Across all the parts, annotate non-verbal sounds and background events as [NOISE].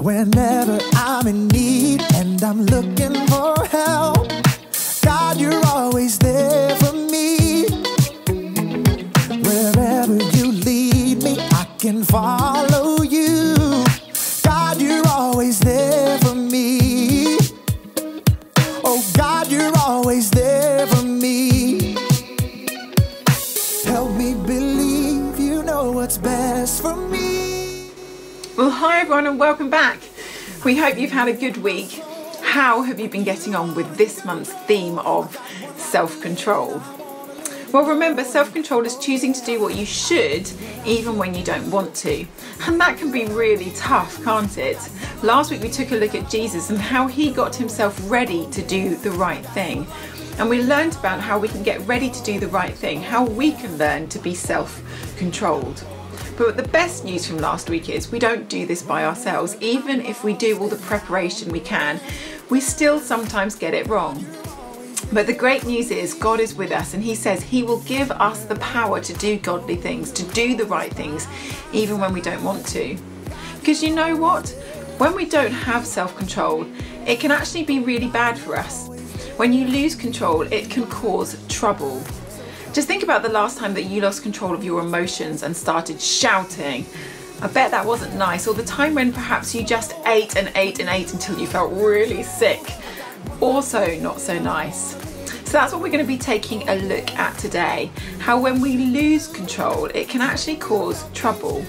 Whenever I'm in need and I'm looking me. Well, hi everyone, and welcome back. We hope you've had a good week. How have you been getting on with this month's theme of self control? Well, remember, self control is choosing to do what you should even when you don't want to. And that can be really tough, can't it? Last week we took a look at Jesus and how he got himself ready to do the right thing. And we learned about how we can get ready to do the right thing, how we can learn to be self controlled. But the best news from last week is we don't do this by ourselves. Even if we do all the preparation we can, we still sometimes get it wrong. But the great news is God is with us and He says He will give us the power to do godly things, to do the right things, even when we don't want to. Because you know what? When we don't have self control, it can actually be really bad for us. When you lose control, it can cause trouble. Just think about the last time that you lost control of your emotions and started shouting. I bet that wasn't nice. Or the time when perhaps you just ate and ate and ate until you felt really sick. Also, not so nice. So that's what we're going to be taking a look at today. How when we lose control, it can actually cause trouble.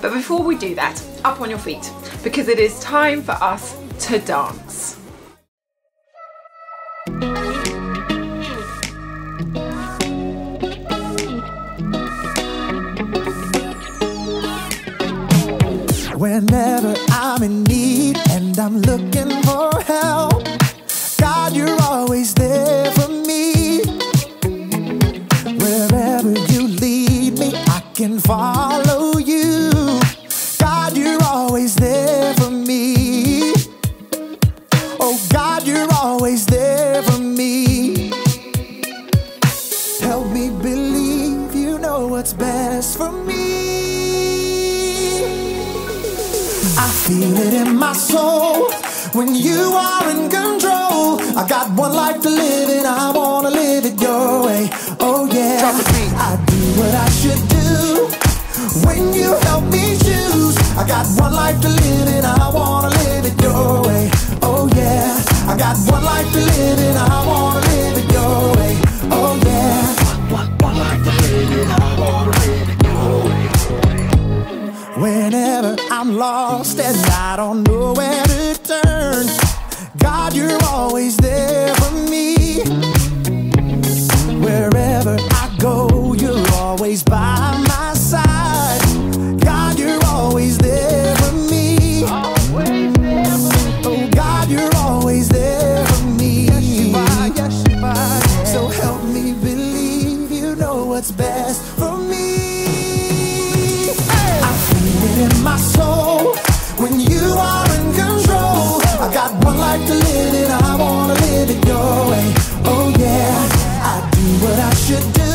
But before we do that, up on your feet, because it is time for us to dance. When you are in control. I got one life to live and I wanna live it your way. Oh yeah, I do what I should do when you help me choose. I got one life to live and I wanna live it your way. Oh yeah, I got one life to live and I wanna live it your way. Oh yeah, one, one life to live and I wanna live it your way. Whenever I'm lost and I don't know where You're always there life to live and I wanna live it your way. Oh yeah, I do what I should do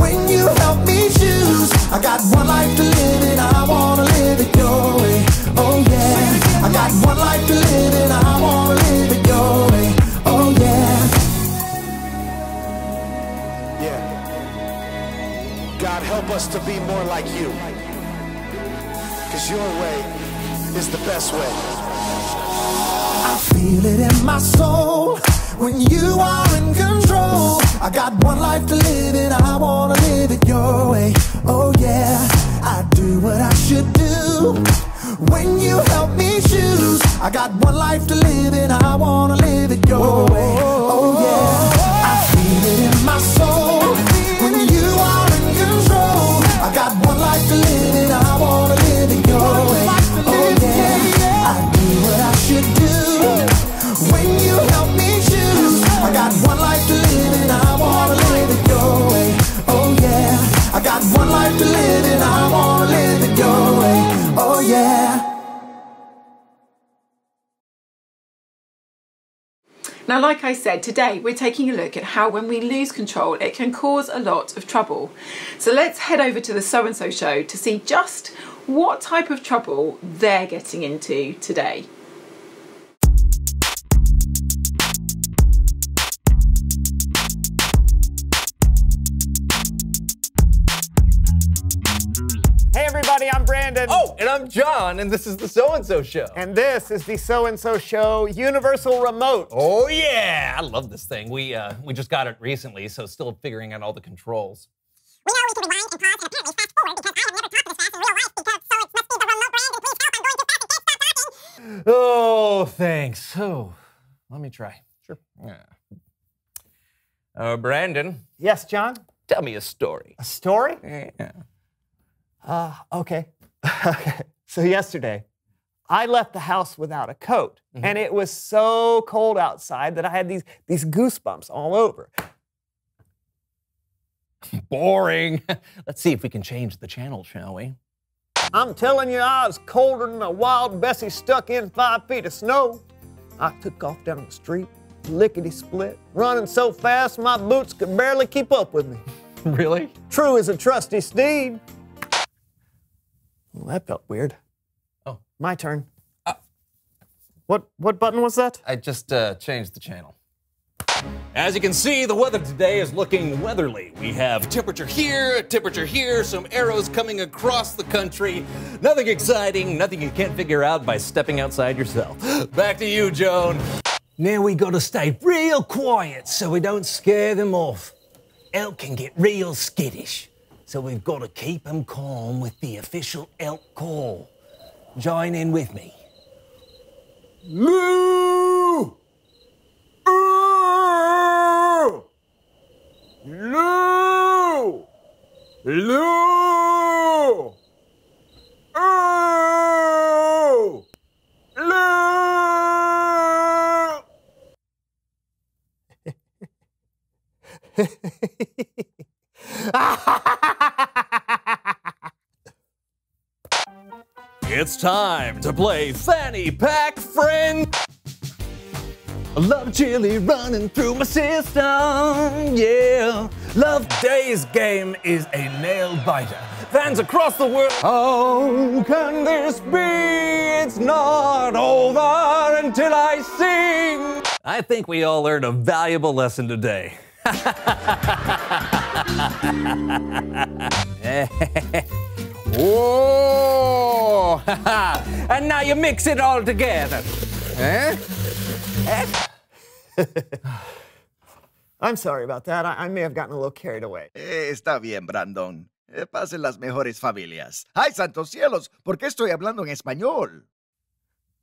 when you help me choose. I got one life to live and I wanna live it your way. Oh yeah, I got one life to live and I wanna live it your way. Oh yeah. Yeah. God, help us to be more like you. Because your way is the best way. I feel it in my soul when you are in control. I got one life to live and I wanna live it Now, like I said, today we're taking a look at how when we lose control, it can cause a lot of trouble. So let's head over to the So and So show to see just what type of trouble they're getting into today. Everybody, I'm Brandon. Oh, and I'm John, and this is the So and So Show. And this is the So and So Show Universal Remote. oh yeah, I love this thing. We uh, we just got it recently, so still figuring out all the controls. We know we can rewind and pause and apparently fast forward because I have never talked this fast in real life because so it must be the remote brand and please help I'm going too fast I can't stop talking. Oh, thanks. So, let me try. Sure. Yeah. Uh, Brandon, Yes, John? tell me a story. A story? Yeah. Uh, okay. [LAUGHS] okay. So yesterday, I left the house without a coat, and it was so cold outside that I had these, these goosebumps all over. [LAUGHS] Boring. [LAUGHS] Let's see if we can change the channel, shall we? I'm telling you, I was colder than a wild Bessie stuck in five feet of snow. I took off down the street, lickety split, running so fast my boots could barely keep up with me. really? True as a trusty steed. Well, that felt weird. Oh. My turn. what what button was that? I just uh, changed the channel. As you can see, the weather today is looking weatherly. We have temperature here, temperature here, some arrows coming across the country. Nothing exciting, nothing you can't figure out by stepping outside yourself. [GASPS] Back to you, Joan. Now we gotta stay real quiet so we don't scare them off. Elk can get real skittish, so we've gotta keep them calm with the official elk call. Join in with me. Lou! Ooh! Lou! Lou! Ooh! Lou! [LAUGHS] It's time to play Fanny Pack Friend. Love chili running through my system, yeah. Love Today's game is a nail biter. Fans across the world, how can this be? It's not over until I sing. I think we all learned a valuable lesson today. [LAUGHS] [LAUGHS] Whoa! [LAUGHS] and now you mix it all together. Eh? [LAUGHS] I'm sorry about that. I, I may have gotten a little carried away. Eh, está bien, Brandon. Eh, pasen las mejores familias. ¡Ay, santos cielos! ¿Por qué estoy hablando en español?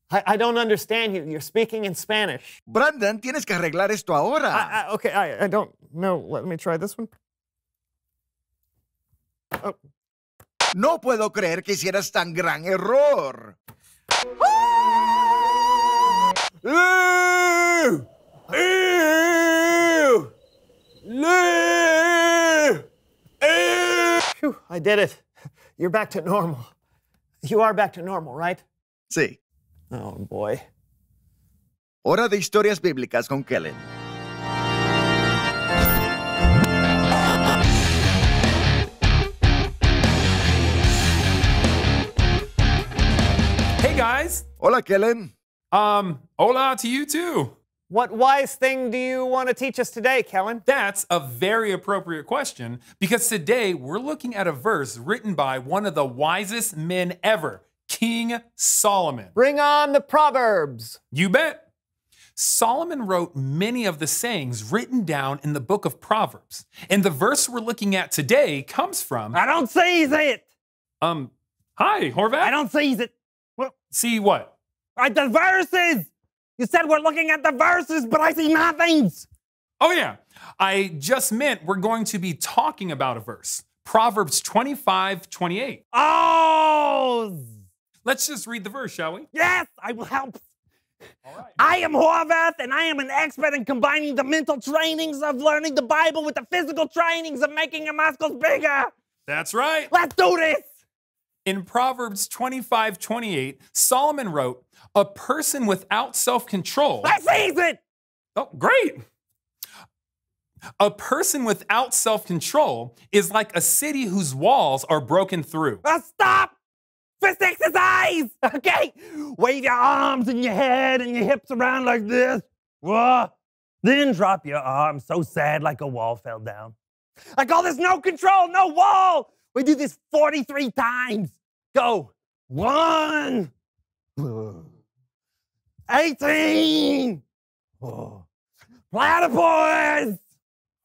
I, I don't understand you. You're speaking in Spanish. Brandon, tienes que arreglar esto ahora. I, I, okay, I, I don't know. Let me try this one. Oh, No puedo creer que hicieras tan gran error. Phew, I did it. You're back to normal. You are back to normal, right? Sí. Oh, boy. Hora de historias bíblicas con Kellen. Guys, Hola, Kellen. um, hola to you too. What wise thing do you want to teach us today, Kellen? That's a very appropriate question because today we're looking at a verse written by one of the wisest men ever, King Solomon. Bring on the Proverbs. You bet. Solomon wrote many of the sayings written down in the book of Proverbs. And the verse we're looking at today comes from, I don't seize it! um, hi, Horvath. I don't seize it! See what? Right, the verses! You said we're looking at the verses, but I see nothings! Oh, yeah. I just meant we're going to be talking about a verse. Proverbs 25, 28. Oh! Let's just read the verse, shall we? Yes, I will help. I am Horvath, and I am an expert in combining the mental trainings of learning the Bible with the physical trainings of making your muscles bigger. That's right. Let's do this. In Proverbs 25, 28, Solomon wrote, A person without self control. I seize it. Oh, great. A person without self control is like a city whose walls are broken through. Uh, stop! Fist exercise! [LAUGHS] Okay? Wave your arms and your head and your hips around like this. Whoa. Then drop your arms so sad like a wall fell down. I call this no control, no wall. We do this 43 times. Go. One. [SIGHS] 18. Oh. [SIGHS] Platypus.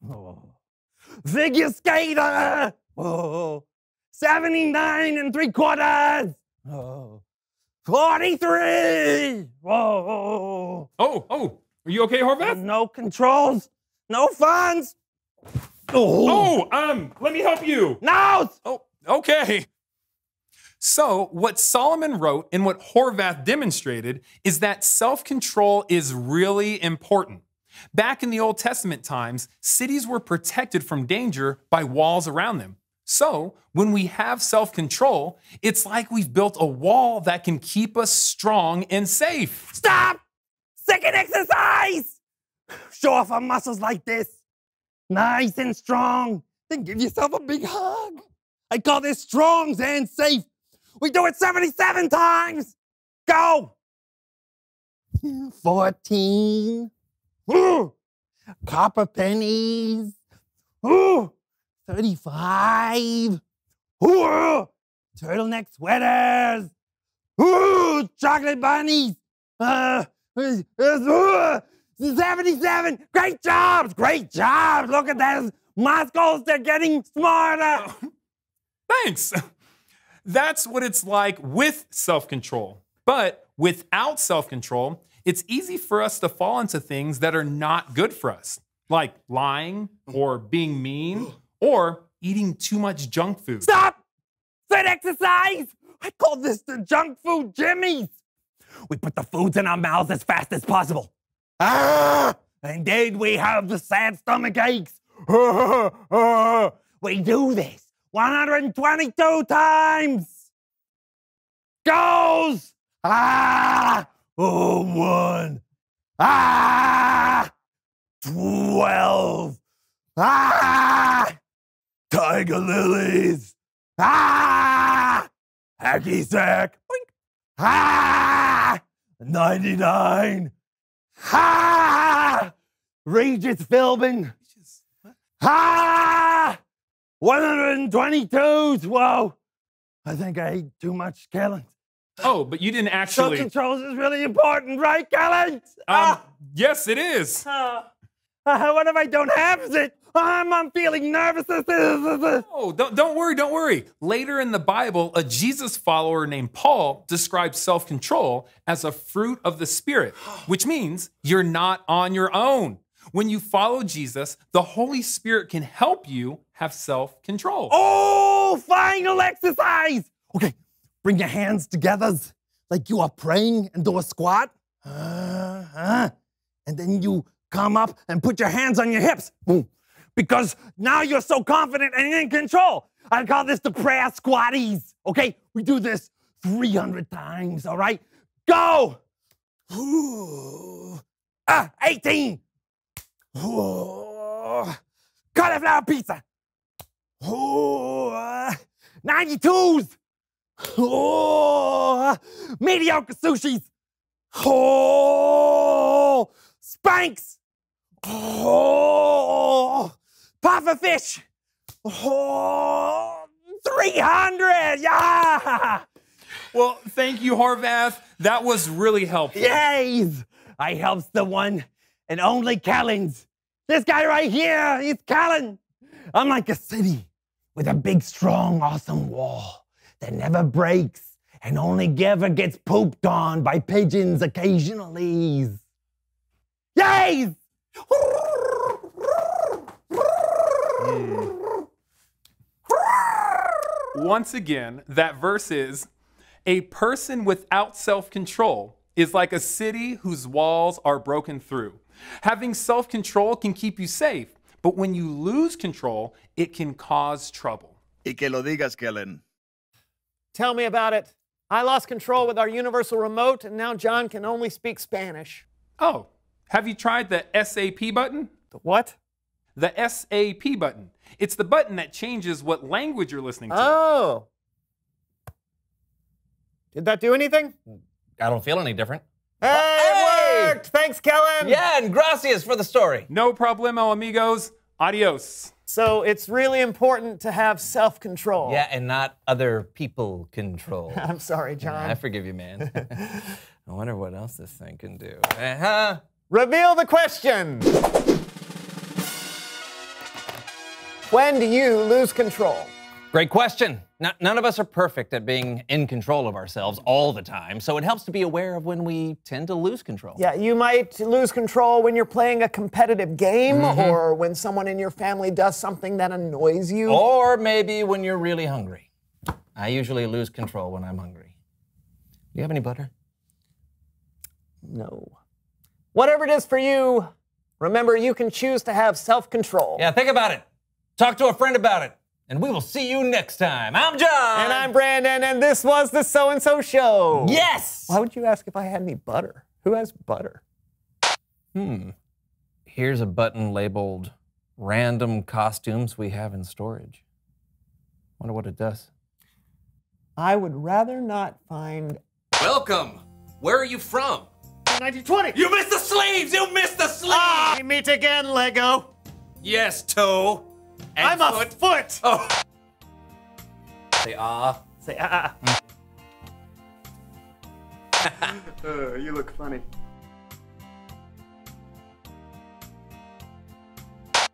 Oh. [SIGHS] Figure skater. Oh. 79 and three quarters. Oh. 43. Whoa. Oh, oh, are you okay, Horvath? No controls, no funds. Oh, um, let me help you. No. Oh, okay. So, what Solomon wrote and what Horvath demonstrated is that self control is really important. Back in the Old Testament times, cities were protected from danger by walls around them. So, when we have self control, it's like we've built a wall that can keep us strong and safe. Stop! Second exercise! Show off our muscles like this. Nice and strong. Then give yourself a big hug. I call this strong and safe. We do it 77 times. Go! 14. Ooh. [GASPS] Copper pennies. Ooh. [GASPS] 35. Ooh. [GASPS] Turtleneck sweaters. Ooh. Chocolate bunnies. Uh, uh, uh, 77. Great jobs. Great jobs. Look at those muscles. They're getting smarter. [LAUGHS] Thanks. That's what it's like with self control. But without self control, it's easy for us to fall into things that are not good for us, like lying or being mean [GASPS] or eating too much junk food. Stop! Said exercise! I call this the junk food jimmies. We put the foods in our mouths as fast as possible. Ah! Then we have the sad stomach aches. [LAUGHS] we do this 122 times. Goes! Ah! Oh, one. Ah! Twelve. Ah! Tiger lilies. Ah! Hacky sack. Boink. Ah! 99. Ah! Regis Philbin. Ah! 122s. Whoa. I think I ate too much, Kellen. Oh, but you didn't actually. Self actually. control is really important, right, Kellen? Um, yes, it is. Uh, uh, what if I don't have it? I'm, I'm feeling nervous. Oh, don't, don't worry, don't worry. Later in the Bible, a Jesus follower named Paul describes self control as a fruit of the Spirit, which means you're not on your own. When you follow Jesus, the Holy Spirit can help you have self control. Oh, final exercise. Okay, bring your hands together like you are praying and do a squat. Uh, uh, and then you come up and put your hands on your hips. Boom. Because now you're so confident and in control. I call this the prayer squatties. Okay, we do this 300 times, all right? Go! Ooh. Ah, 18. Ooh. Cauliflower pizza. Ooh. 92s. Oh, mediocre sushis. Oh, spanks. Oh, puffer fish. Oh, 300. Yeah. Well, thank you, Horvath. That was really helpful. Yes. I helps the one and only Callens. This guy right here, he's Callan. I'm like a city with a big, strong, awesome wall that never breaks and only ever gets pooped on by pigeons occasionally. Yes! Mm. Once again, that verse is a person without self control is like a city whose walls are broken through. Having self control can keep you safe, but when you lose control, it can cause trouble. Y que lo digas, Kellen. Tell me about it. I lost control with our universal remote, and now John can only speak Spanish. Oh, Have you tried the SAP button? The what? The SAP button. It's the button that changes what language you're listening to. Oh. Did that do anything? I don't feel any different. Hey, Hey! it worked! Thanks, Kellen! Yeah, and gracias for the story. No problemo, amigos. Adios. So it's really important to have self control. Yeah, and not other people control. [LAUGHS] I'm sorry, John. I forgive you, man. [LAUGHS] I wonder what else this thing can do. Uh-huh. Reveal the question. When do you lose control? Great question. None of us are perfect at being in control of ourselves all the time, so it helps to be aware of when we tend to lose control. Yeah, you might lose control when you're playing a competitive game Mm-hmm. or when someone in your family does something that annoys you. Or maybe when you're really hungry. I usually lose control when I'm hungry. Do you have any butter? No. Whatever it is for you, remember you can choose to have self control. Yeah, think about it. Talk to a friend about it. And we will see you next time. I'm John. And I'm Brandon, and this was the So and So Show. Yes! Why would you ask if I had any butter? Who has butter? Hmm. Here's a button labeled Random Costumes We Have in Storage. Wonder what it does. I would rather not find Welcome. Where are you from? 1920. You missed the sleeves! You missed the sleeves! Ah, we meet again, Lego. Yes, toe. And I'm a foot. Oh. Say ah. Say ah. uh, [LAUGHS] you look funny.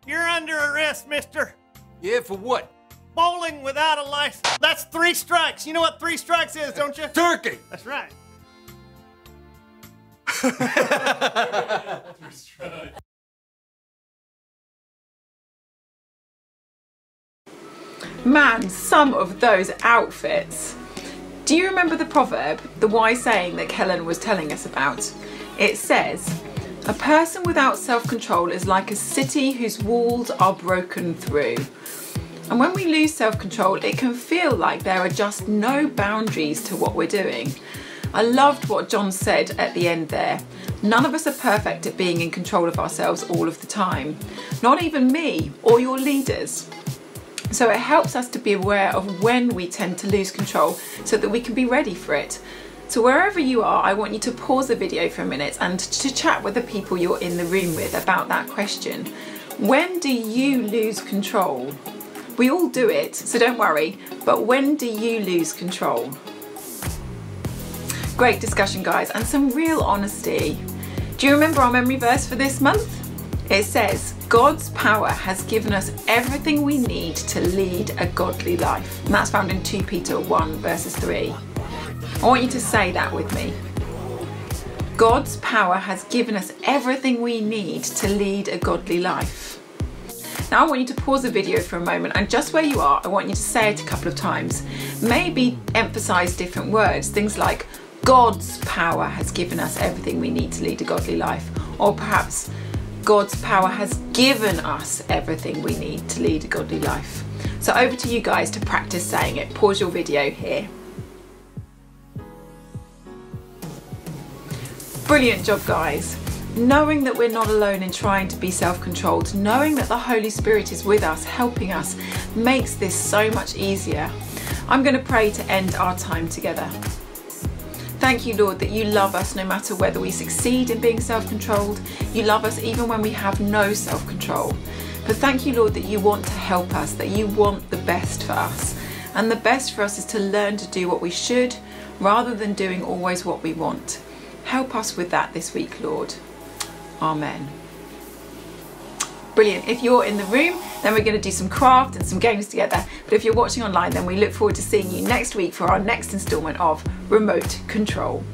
You're under arrest, mister. Yeah, for what? Bowling without a license. That's three strikes. You know what three strikes is, don't you? Turkey! That's right. [LAUGHS] Man, some of those outfits. Do you remember the proverb, the wise saying that Kellen was telling us about? It says, A person without self control is like a city whose walls are broken through. And when we lose self control, it can feel like there are just no boundaries to what we're doing. I loved what John said at the end there. None of us are perfect at being in control of ourselves all of the time. Not even me or your leaders. So it helps us to be aware of when we tend to lose control so that we can be ready for it. So wherever you are, I want you to pause the video for a minute and to chat with the people you're in the room with about that question. When do you lose control? We all do it, so don't worry, but when do you lose control? Great discussion, guys, and some real honesty. Do you remember our memory verse for this month? It says, God's power has given us everything we need to lead a godly life. And that's found in 2 Peter 1, verses 3. I want you to say that with me. God's power has given us everything we need to lead a godly life. Now, I want you to pause the video for a moment, and just where you are, I want you to say it a couple of times. Maybe emphasize different words, things like, God's power has given us everything we need to lead a godly life, or perhaps, God's power has given us everything we need to lead a godly life. So, over to you guys to practice saying it. Pause your video here. Brilliant job, guys. Knowing that we're not alone in trying to be self controlled, knowing that the Holy Spirit is with us, helping us, makes this so much easier. I'm going to pray to end our time together. Thank you, Lord, that you love us no matter whether we succeed in being self controlled. You love us even when we have no self control. But thank you, Lord, that you want to help us, that you want the best for us. And the best for us is to learn to do what we should rather than doing always what we want. Help us with that this week, Lord. Amen. Brilliant. If you're in the room, then we're going to do some craft and some games together. But if you're watching online, then we look forward to seeing you next week for our next instalment of Remote Control.